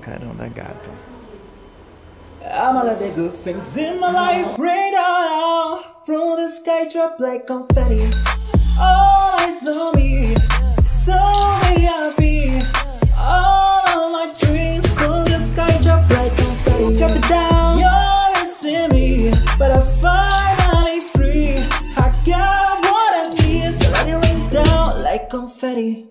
Carão da gata. I'm gonna the good things in my life rain down from the sky, drop like confetti. All eyes on me, so very happy. All of my dreams from the sky, drop like confetti. Drop it down, you're missing me, but I'm finally free. I got what I need, so let it rain down like confetti.